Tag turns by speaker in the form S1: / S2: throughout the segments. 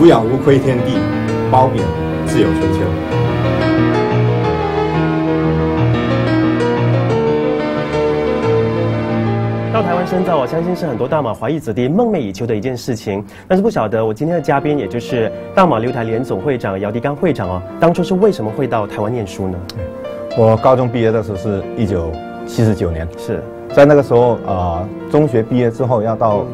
S1: 俯仰无亏天地，褒贬自有春秋。
S2: 到台湾深造，我相信是很多大马华裔子弟梦寐以求的一件事情。但是不晓得，我今天的嘉宾，也就是大马留台联总会长姚迪刚会长哦，当初是为什么会到台湾念书呢？
S1: 我高中毕业的时候是一九七十九年，
S2: 是
S1: 在那个时候啊、中学毕业之后要到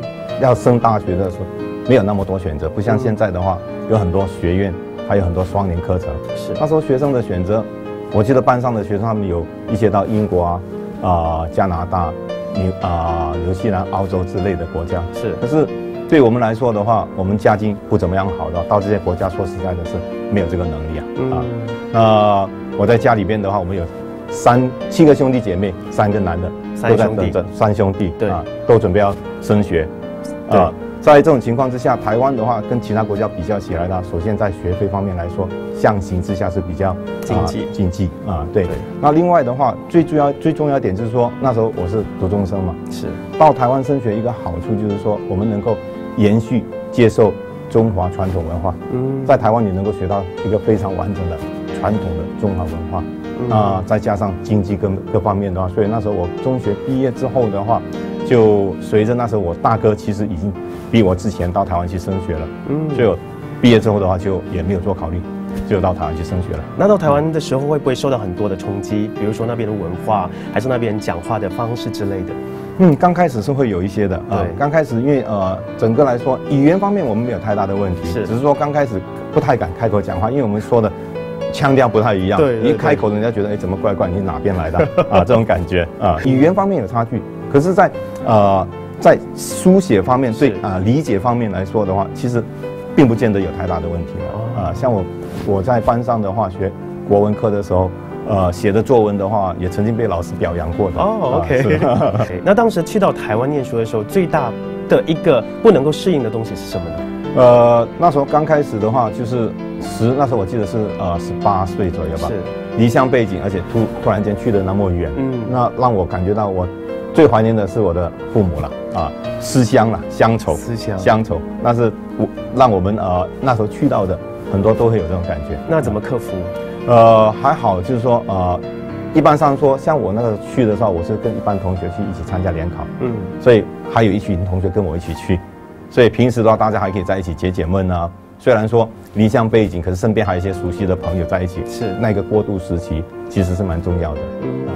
S1: 要升大学的时候，没有那么多选择，不像现在的话，有很多学院，还有很多双年课程。
S2: 是
S1: 那时候学生的选择，我记得班上的学生他们有一些到英国啊、啊、加拿大、纽啊、纽西兰、澳洲之类的国家。
S2: 是
S1: 可是对我们来说的话，我们家境不怎么样好的，到这些国家说实在的是没有这个能力啊。啊，那我在家里边的话，我们有三七个兄弟姐妹，三个男的
S2: 三兄弟
S1: 三兄弟
S2: 对
S1: 啊，都准备要升学
S2: 对
S1: 啊。在这种情况之下，台湾的话跟其他国家比较起来呢，首先在学费方面来说，相形之下是比较
S2: 经济
S1: 啊经济啊，对
S2: 对。
S1: 那另外的话，最重要最重要一点就是说，那时候我是读中生嘛，
S2: 是
S1: 到台湾升学一个好处就是说，我们能够延续接受中华传统文化。
S2: 嗯
S1: 在台湾你能够学到一个非常完整的传统的中华文化，
S2: 嗯
S1: 啊、再加上经济各各方面的话，所以那时候我中学毕业之后的话，就随着那时候我大哥其实已经比我之前到台湾去升学了，
S2: 嗯
S1: 所以我毕业之后的话就也没有做考虑，就到台湾去升学了。
S2: 那到台湾的时候会不会受到很多的冲击？比如说那边的文化，还是那边讲话的方式之类的？
S1: 嗯，刚开始是会有一些的啊
S2: 对。
S1: 刚开始因为呃，整个来说语言方面我们没有太大的问题，
S2: 是
S1: 只是说刚开始不太敢开口讲话，因为我们说的腔调不太一样。
S2: 对对
S1: 一开口人家觉得哎怎么怪怪，你哪边来的 啊？这种感觉啊，语言方面有差距，可是在呃在书写方面对
S2: 是
S1: 啊、理解方面来说的话，其实并不见得有太大的问题了啊。像我我在班上的话学国文科的时候。呃，写的作文的话，也曾经被老师表扬过的。
S2: 哦
S1: 啊是，
S2: OK，OK 那当时去到台湾念书的时候，最大的一个不能够适应的东西是什么呢？
S1: 呃，那时候刚开始的话，就是十，那时候我记得是呃十八岁左右吧，
S2: 是
S1: 离乡背景，而且突突然间去的那么远，
S2: 嗯
S1: 那让我感觉到我最怀念的是我的父母了啊，思乡了，乡愁，
S2: 思乡。
S1: 乡愁，那是我让我们呃那时候去到的很多都会有这种感觉。
S2: 那怎么克服？
S1: 呃，还好，就是说呃，一般上说，像我那个去的时候，我是跟一般同学去一起参加联考，
S2: 嗯，
S1: 所以还有一群同学跟我一起去，所以平时的话，大家还可以在一起解解闷啊。虽然说离乡背景，可是身边还有一些熟悉的朋友在一起，
S2: 是。
S1: 那个过渡时期其实是蛮重要的。
S2: 嗯。
S1: 啊